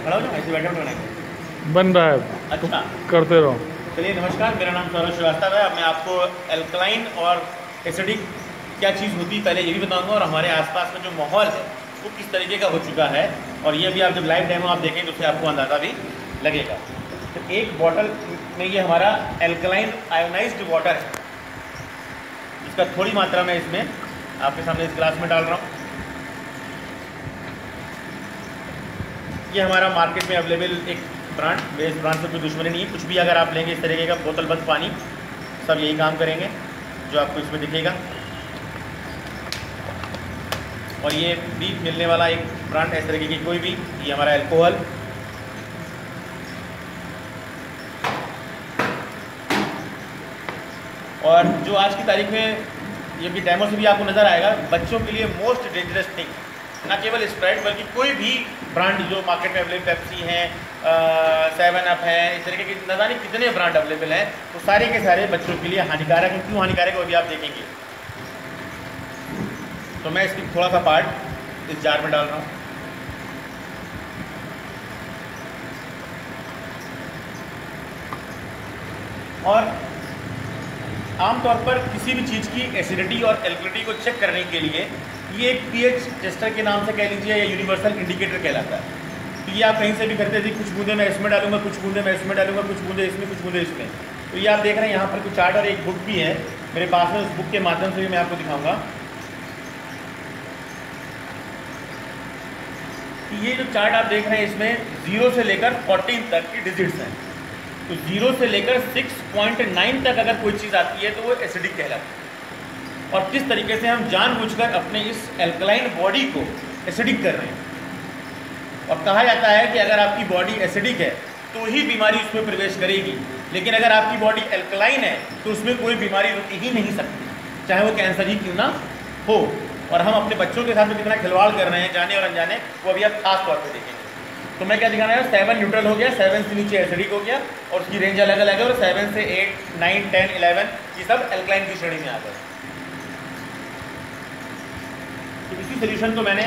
खड़ा हो जाओ ऐसे बैठे बैठे बनाएँगे। बन रहा है। अच्छा। करते रहो। चलिए नमस्कार मेरा नाम सौरभ श्रीवास्तव है। मैं आपको एल्कलाइन और एसिडिक क्या चीज़ होती है पहले ये भी बताऊँगा। और हमारे आसपास का जो माहौल है वो किस तरीके का हो चुका है। और ये भी आप जब लाइव डेमो आप देखेंगे तो उससे आपको अंदाज़ा भी लगेगा। तो एक बॉटल में ये हमारा एल्कलाइन आयोनाइज्ड वाटर है। इसका थोड़ी मात्रा में इसमें आपके सामने इस ग्लास में डाल रहा हूँ। ये हमारा मार्केट में अवेलेबल एक ब्रांड बेस ब्रांड से कोई दुश्मनी नहीं है। कुछ भी अगर आप लेंगे, इस तरीके का बोतल बंद पानी, सब यही काम करेंगे, जो आपको इसमें दिखेगा। और ये भी मिलने वाला एक ब्रांड है, इस तरीके की कोई भी, ये हमारा एल्कोहल और जो आज की तारीख में ये भी डेमो से भी आपको नज़र आएगा, बच्चों के लिए मोस्ट डेंजरस थिंग ना केवल स्प्राइट बल्कि कोई भी ब्रांड जो मार्केट में अवेलेबल पेप्सी हैं सेवन अप है, इस तरीके के न जाने कितने ब्रांड अवेलेबल हैं तो सारे के सारे बच्चों के लिए हानिकारक है। क्यों हानिकारक है वो भी आप देखेंगे। तो मैं इसकी थोड़ा सा पार्ट इस जार में डाल रहा हूँ। और आमतौर पर किसी भी चीज़ की एसिडिटी और एल्कलिटी को चेक करने के लिए ये एक पीएच टेस्टर के नाम से कह लीजिए या यूनिवर्सल इंडिकेटर कहलाता है। तो ये आप कहीं से भी करते थे कुछ बूंदे मैं इसमें डालूँगा, कुछ बूंदे मैं इसमें डालूँगा, कुछ बूंदे इसमें, कुछ बूंदे इसमें। तो ये आप देख रहे हैं, यहाँ पर कुछ चार्ट और एक बुक भी है। मेरे पास में उस बुक के माध्यम से भी मैं आपको दिखाऊँगा। कि ये जो चार्ट आप देख रहे हैं, इसमें ज़ीरो से लेकर फोर्टीन तक की डिजिट्स हैं। तो ज़ीरो से लेकर सिक्स पॉइंट नाइन तक अगर कोई चीज़ आती है तो वो एसिडिक कहलाती है। और किस तरीके से हम जानबूझकर अपने इस एल्कलाइन बॉडी को एसिडिक कर रहे हैं। और कहा जाता है कि अगर आपकी बॉडी एसिडिक है तो ही बीमारी उसमें प्रवेश करेगी। लेकिन अगर आपकी बॉडी एल्कलाइन है तो उसमें कोई बीमारी रुक ही नहीं सकती, चाहे वो कैंसर ही क्यों ना हो। और हम अपने बच्चों के साथ में कितना खिलवाड़ कर रहे हैं, जाने और अनजाने, वो अभी आप खास तौर पर देखेंगे। तो मैं क्या दिखाना है सेवन न्यूट्रल हो गया सेवन से नीचे एसिडिक हो गया, और उसकी रेंज अलग अलग है, और सेवन से एट नाइन टेन इलेवन ये सब एल्कलाइन की श्रेणी में आता है तो इसी सोल्यूशन को मैंने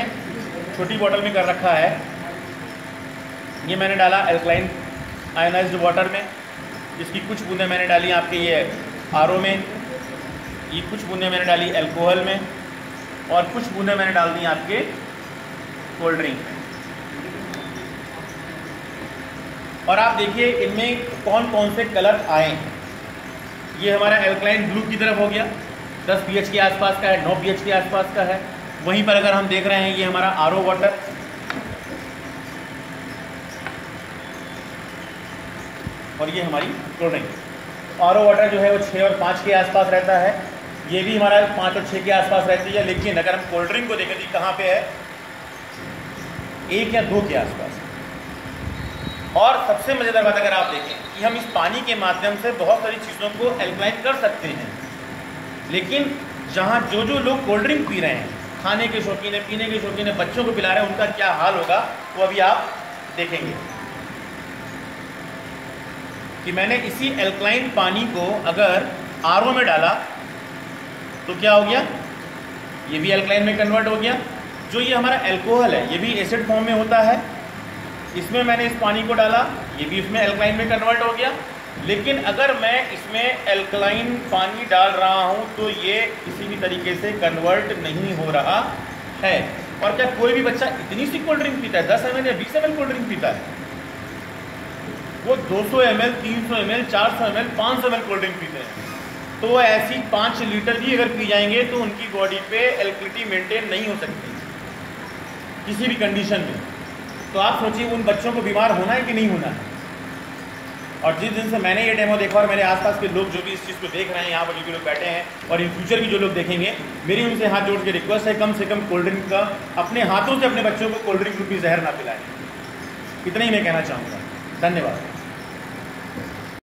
छोटी बॉटल में कर रखा है। ये मैंने डाला एल्कलाइन आयोनाइज्ड वाटर में। जिसकी कुछ बूंदें मैंने डाली आपके ये आरओ में। ये कुछ बूंदें मैंने डाली एल्कोहल में। और कुछ बूंदें मैंने डाल दी आपके कोल्ड ड्रिंक और आप देखिए इनमें कौन कौन से कलर आए हैं। ये हमारा एल्कलाइन ब्लू की तरफ़ हो गया। 10 पीएच के आसपास का है 9 पीएच के आसपास का है। वहीं पर अगर हम देख रहे हैं ये हमारा आरओ वाटर और ये हमारी कोल्ड ड्रिंक। आरओ वाटर जो है वो छः और पाँच के आसपास रहता है। ये भी हमारा पाँच और छः के आसपास रहती है, लेकिन अगर हम कोल्ड ड्रिंक को देखें तो कहाँ पे है? एक या दो के आसपास। और सबसे मज़ेदार बात अगर आप देखें कि हम इस पानी के माध्यम से बहुत सारी चीज़ों को एल्कलाइन कर सकते हैं। लेकिन जहाँ जो जो लोग कोल्ड ड्रिंक पी रहे हैं खाने के शौकीन है, पीने के शौकीन है, बच्चों को पिला रहे हैं, उनका क्या हाल होगा, वो अभी आप देखेंगे। कि मैंने इसी एल्कलाइन पानी को अगर आरओ में डाला तो क्या हो गया? ये भी एल्कलाइन में कन्वर्ट हो गया। जो ये हमारा एल्कोहल है, ये भी एसिड फॉर्म में होता है। इसमें मैंने इस पानी को डाला, ये भी इसमें एल्कलाइन में कन्वर्ट हो गया। लेकिन अगर मैं इसमें एल्कलाइन पानी डाल रहा हूँ तो ये किसी भी तरीके से कन्वर्ट नहीं हो रहा है। और क्या कोई भी बच्चा इतनी सी कोल्ड ड्रिंक पीता है? दस एम या बीस एम कोल्ड ड्रिंक पीता है? वो 200 सौ एम एल तीन सौ एम एल चार सौ एम एल पाँच सौ एम एल कोल्ड ड्रिंक पीते हैं। तो ऐसी पाँच लीटर भी अगर पी जाएँगे तो उनकी बॉडी पे एल्कलिटी मेंटेन नहीं हो सकती। किसी भी कंडीशन में। तो आप सोचिए, उन बच्चों को बीमार होना है कि नहीं होना है? और जिस दिन से मैंने ये डेमो देखा और मेरे आसपास के लोग जो भी इस चीज़ को देख रहे हैं, यहाँ पर जो लोग बैठे हैं और इन फ्यूचर भी जो लोग देखेंगे, मेरी उनसे हाथ जोड़ के रिक्वेस्ट है, कम से कम कोल्ड ड्रिंक का अपने हाथों से अपने बच्चों को कोल्ड ड्रिंक रूपी जहर ना पिलाएँ। इतना ही मैं कहना चाहूँगा। धन्यवाद।